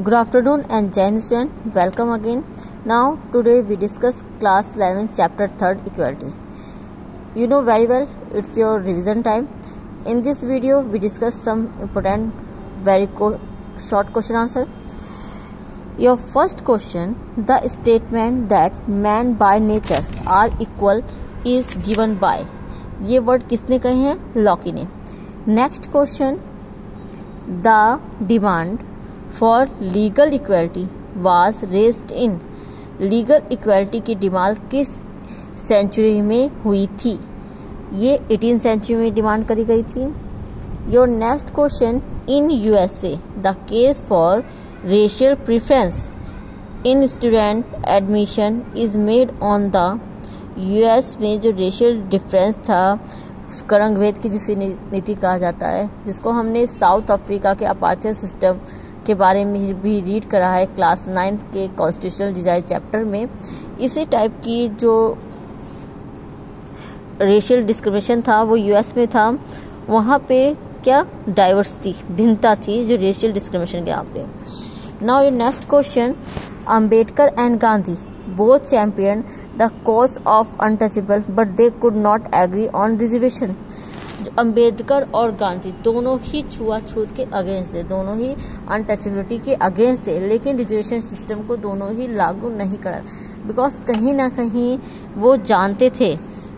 Good afternoon and Jain student, welcome again. Now today we discuss class 11 chapter 3rd equality. You know very well it's your revision time. In this video we discuss some important very short question answer. Your first question the statement that man by nature are equal is given by ये word किसने कहे हैं Locke ने next question the demand for legal equality was raised in legal equality की demand किस century में हुई थी? ये एटीन सेंचुरी में डिमांड करी गई थी। Your next question in USA the case for racial preference in student admission is made on the US में जो रेशियल डिफरेंस था करंगभेद की जिसे नीति कहा जाता है, जिसको हमने साउथ अफ्रीका के अपार्थिव सिस्टम के बारे में भी रीड करा है क्लास नाइन्थ के कॉन्स्टिट्यूशनल डिज़ाइन चैप्टर में। इसी टाइप की जो रेशियल डिस्क्रिमिनेशन था, वो यूएस में था, वहाँ पे क्या डाइवर्सिटी भिन्नता थी जो रेशियल डिस्क्रिमिनेशन के यहाँ पे। Now your next question Ambedkar and Gandhi both champion the cause of untouchable but they could not agree on reservation Ambedkar और गांधी दोनों ही छुआछूत के अगेंस्ट थे, दोनों ही अनटचेबिलिटी के अगेंस्ट थे, लेकिन रिजर्वेशन सिस्टम को दोनों ही लागू नहीं करा। बिकॉज़ कहीं ना कहीं वो जानते थे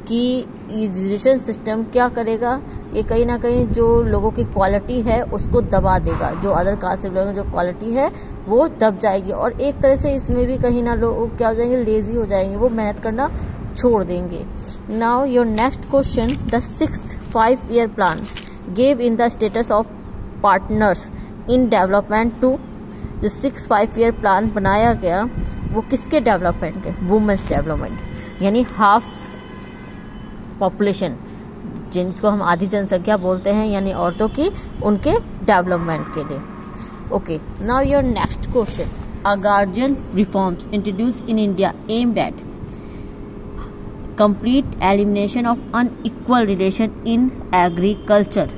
कि रिजर्वेशन सिस्टम क्या करेगा, ये कहीं ना कहीं जो लोगों की क्वालिटी है, उसको दबा देगा। जो अदर कास्ट लोगों जो क्वालिटी है, वो दब जाएगी। और एक तरह से इसमें भी कहीं ना लोग क्या हो जाएँगे लेजी हो जाएँगे, वो मेहनत करना छोड़ देंगे। Now your next question the six five year plan gave in the status of partners in development to जो सिक्स फाइव ईयर प्लान बनाया गया, वो किसके डेवलपमेंट के? वुमेंस डेवलपमेंट यानी हाफ़ पॉपुलेशन जिनको हम आधी जनसंख्या बोलते हैं, यानी औरतों की उनके डेवलपमेंट के लिए. Okay now your next question agrarian reforms introduced in India aimed at complete elimination of unequal relation in agriculture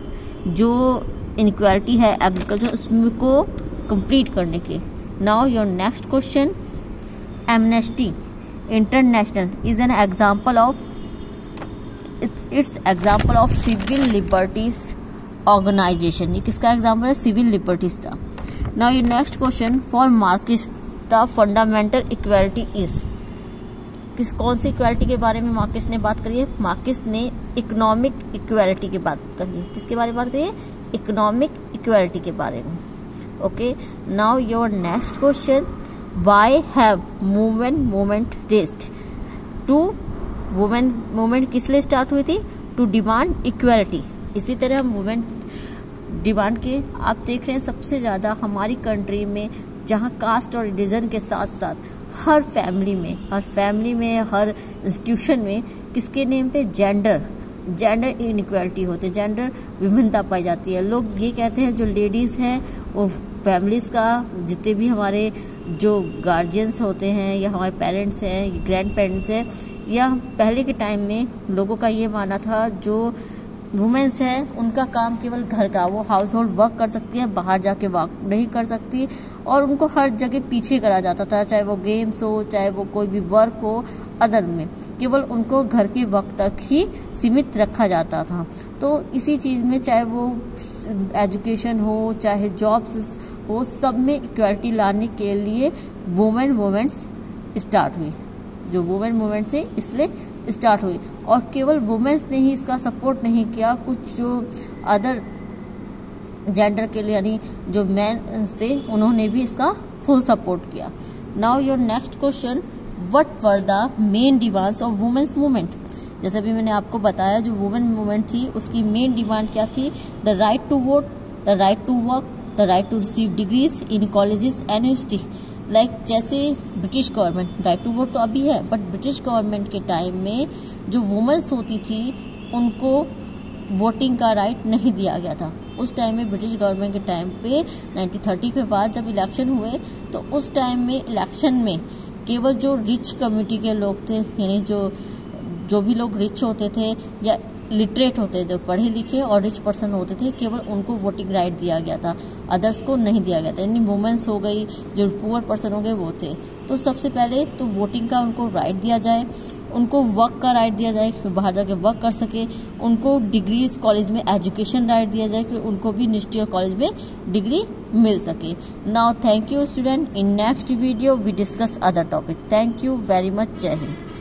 जो इनक्वालिटी है एग्रीकल्चर उसमें को कंप्लीट करने की। Now your next question amnesty international is an example of its example of civil liberties organisation ये किसका example है? Civil liberties का। Now your next question for Marxist the fundamental equality is किस, कौन सी इक्वालिटी के बारे में मार्किस्ट ने बात करी है? मार्किस्ट ने इकोनॉमिक इक्वालिटी की बात करी है। किसके बारे में बात करी है? इकोनॉमिक इक्वालिटी के बारे में। Okay now your next question why have movement movement rest to women movement किस लिए स्टार्ट हुई थी? टू डिमांड इक्वालिटी इसी तरह मूवमेंट डिमांड की, आप देख रहे हैं सबसे ज़्यादा हमारी कंट्री में जहाँ कास्ट और रिलीजन के साथ साथ हर फैमिली में, हर फैमिली में, हर इंस्टीट्यूशन में किसके नेम पे? जेंडर जेंडर इनक्वालिटी होते जेंडर विभिन्नता पाई जाती है। लोग ये कहते हैं, जो लेडीज़ हैं, वो फैमिलीज़ का जितने भी हमारे जो गार्जियंस होते हैं या हमारे पेरेंट्स हैं ग्रैंड पेरेंट्स हैं, या पहले के टाइम में लोगों का ये माना था, जो वुमेन्स हैं, उनका काम केवल घर का, वो हाउस होल्ड वर्क कर सकती हैं, बाहर जाके वर्क नहीं कर सकती, और उनको हर जगह पीछे करा जाता था, चाहे वो गेम्स हो, चाहे वो कोई भी वर्क हो अदर में। केवल उनको घर के वक्त तक ही सीमित रखा जाता था। तो इसी चीज़ में चाहे वो एजुकेशन हो, चाहे जॉब्स हो, सब में इक्वलिटी लाने के लिए वुमेन वुमेन्स स्टार्ट हुई। जो वुमेन मूवमेंट से इसलिए स्टार्ट हुई। और केवल वुमेन्स ने ही इसका सपोर्ट नहीं किया, कुछ जो अदर जेंडर के लिए, यानी जो मैन थे, उन्होंने भी इसका फुल सपोर्ट किया। Now your next question what were the main demands of women's movement जैसे भी मैंने आपको बताया, जो वुमेन मूवमेंट थी, उसकी मेन डिमांड क्या थी? The right to vote the right to work the right to receive degrees in colleges and university like like, जैसे British government right to vote तो अभी है बट ब्रिटिश गवर्नमेंट के time में जो वुमेन्स होती थी उनको वोटिंग का राइट नहीं दिया गया था। उस टाइम में ब्रिटिश गवर्नमेंट के टाइम पे 1930 के बाद जब इलेक्शन हुए तो उस टाइम में इलेक्शन में केवल जो रिच कम्युनिटी के लोग थे यानी जो जो भी लोग रिच होते थे या लिटरेट होते जो पढ़े लिखे और रिच पर्सन होते थे, केवल उनको वोटिंग राइट दिया गया था अदर्स को नहीं दिया गया था। यानी वुमेंस हो गई, जो पुअर पर्सन हो गए, वो थे। तो सबसे पहले तो वोटिंग का उनको राइट दिया जाए, उनको वर्क का राइट दिया जाए, कि बाहर जाके वर्क कर सके, उनको डिग्रीज कॉलेज में एजुकेशन राइट दिया जाए, कि उनको भी यूनिवर्सिटी कॉलेज में डिग्री मिल सके। Now thank you student in next video we discuss other topic thank you very much जय हिंद